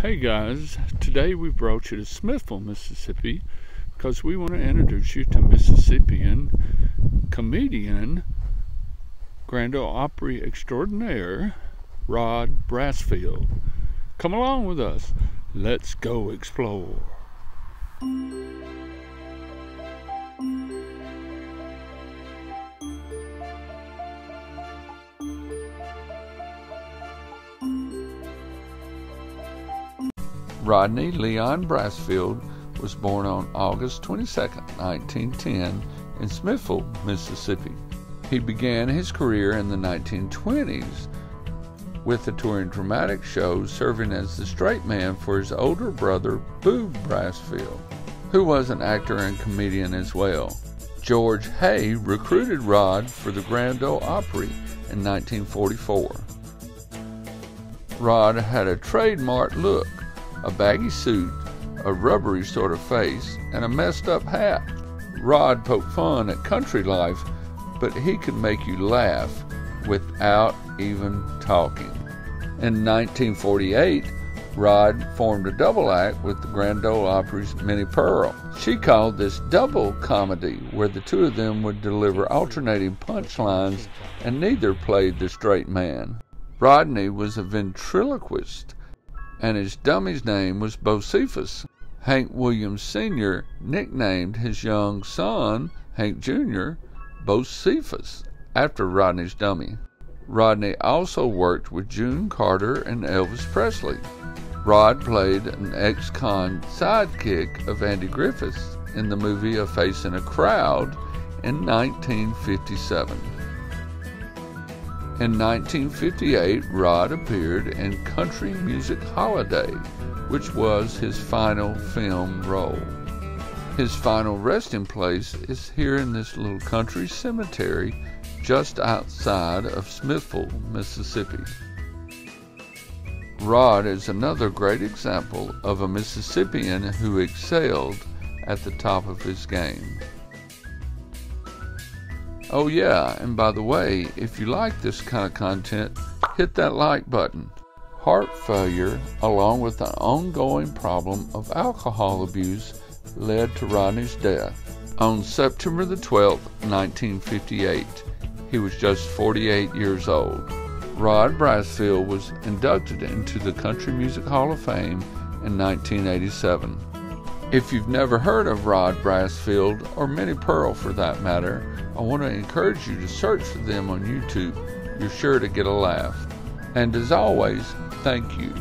Hey guys, today we brought you to Smithville, Mississippi because we want to introduce you to Mississippian comedian, Grand Ole Opry extraordinaire, Rod Brasfield. Come along with us. Let's go explore. Rodney Leon Brasfield was born on August 22, 1910, in Smithville, Mississippi. He began his career in the 1920s with the touring dramatic shows, serving as the straight man for his older brother, Boo Brasfield, who was an actor and comedian as well. George Hay recruited Rod for the Grand Ole Opry in 1944. Rod had a trademark look a baggy suit, a rubbery sort of face, and a messed up hat. Rod poked fun at country life, but he could make you laugh without even talking. In 1948, Rod formed a double act with the Grand Ole Opry's Minnie Pearl. She called this double comedy, where the two of them would deliver alternating punchlines and neither played the straight man. Rodney was a ventriloquist and his dummy's name was Bocephus. Hank Williams Sr. nicknamed his young son, Hank Jr., Bocephus, after Rodney's dummy. Rodney also worked with June Carter and Elvis Presley. Rod played an ex con sidekick of Andy Griffith's in the movie A Face in a Crowd in 1957. In 1958, Rod appeared in Country Music Holiday, which was his final film role. His final resting place is here in this little country cemetery just outside of Smithville, Mississippi. Rod is another great example of a Mississippian who excelled at the top of his game. Oh, yeah, and by the way, if you like this kind of content, hit that like button. Heart failure, along with the ongoing problem of alcohol abuse, led to Rodney's death. On September the 12th, 1958, he was just 48 years old. Rod Brasfield was inducted into the Country Music Hall of Fame in 1987. If you've never heard of Rod Brasfield, or Minnie Pearl for that matter, I want to encourage you to search for them on YouTube. You're sure to get a laugh. And as always, thank you.